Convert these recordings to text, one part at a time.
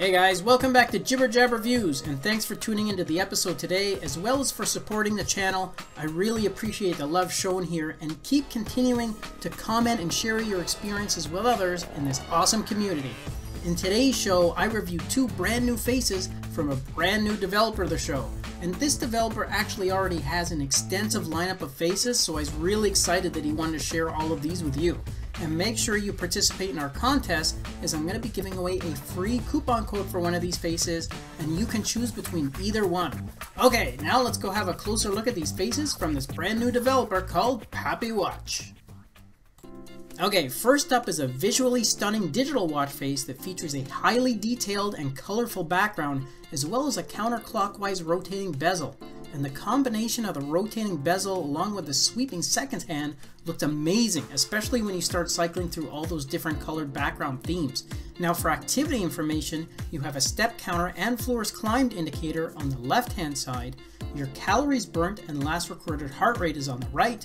Hey guys, welcome back to Jibber Jab Reviews, and thanks for tuning into the episode today, as well as for supporting the channel. I really appreciate the love shown here, and keep continuing to comment and share your experiences with others in this awesome community. In today's show, I review two brand new faces from a brand new developer of the show. And this developer actually already has an extensive lineup of faces, so I was really excited that he wanted to share all of these with you. And make sure you participate in our contest as I'm going to be giving away a free coupon code for one of these faces and you can choose between either one. Okay, now let's go have a closer look at these faces from this brand new developer called Papy Watch. Okay, first up is a visually stunning digital watch face that features a highly detailed and colorful background as well as a counterclockwise rotating bezel and the combination of the rotating bezel along with the sweeping second hand looked amazing, especially when you start cycling through all those different colored background themes. Now for activity information, you have a step counter and floors climbed indicator on the left hand side, your calories burnt and last recorded heart rate is on the right,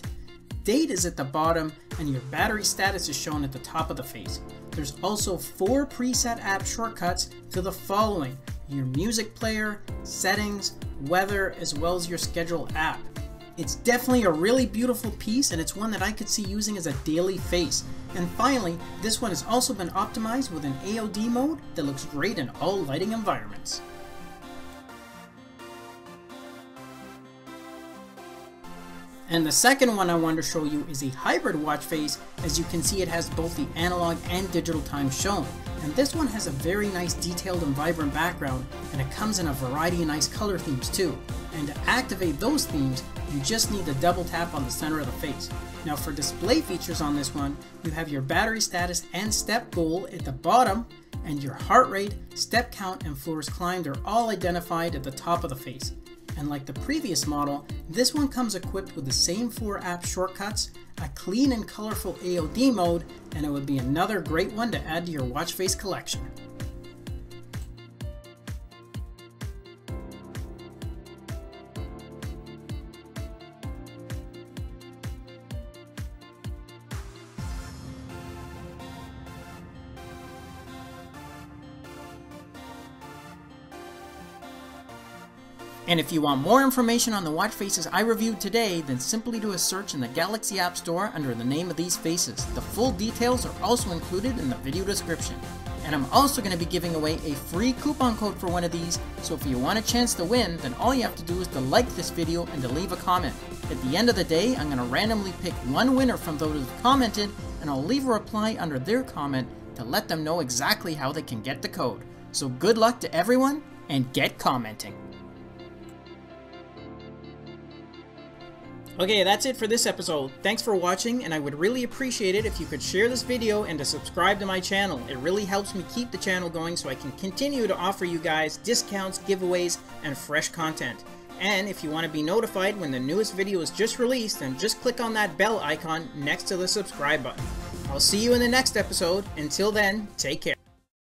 date is at the bottom, and your battery status is shown at the top of the face. There's also four preset app shortcuts to the following your music player, settings, weather, as well as your schedule app. It's definitely a really beautiful piece and it's one that I could see using as a daily face. And finally, this one has also been optimized with an AOD mode that looks great in all lighting environments. And the second one I want to show you is a hybrid watch face. As you can see it has both the analog and digital time shown. And this one has a very nice detailed and vibrant background and it comes in a variety of nice color themes too. And to activate those themes, you just need to double tap on the center of the face. Now for display features on this one, you have your battery status and step goal at the bottom and your heart rate, step count, and floors climbed are all identified at the top of the face. And like the previous model, this one comes equipped with the same four app shortcuts, a clean and colorful AOD mode, and it would be another great one to add to your watch face collection. And if you want more information on the watch faces I reviewed today, then simply do a search in the Galaxy App Store under the name of these faces. The full details are also included in the video description. And I'm also going to be giving away a free coupon code for one of these, so if you want a chance to win, then all you have to do is to like this video and to leave a comment. At the end of the day, I'm going to randomly pick one winner from those who commented, and I'll leave a reply under their comment to let them know exactly how they can get the code. So good luck to everyone, and get commenting. Okay, that's it for this episode. Thanks for watching, and I would really appreciate it if you could share this video and to subscribe to my channel. It really helps me keep the channel going so I can continue to offer you guys discounts, giveaways, and fresh content. And if you want to be notified when the newest video is just released, then just click on that bell icon next to the subscribe button. I'll see you in the next episode. Until then, take care.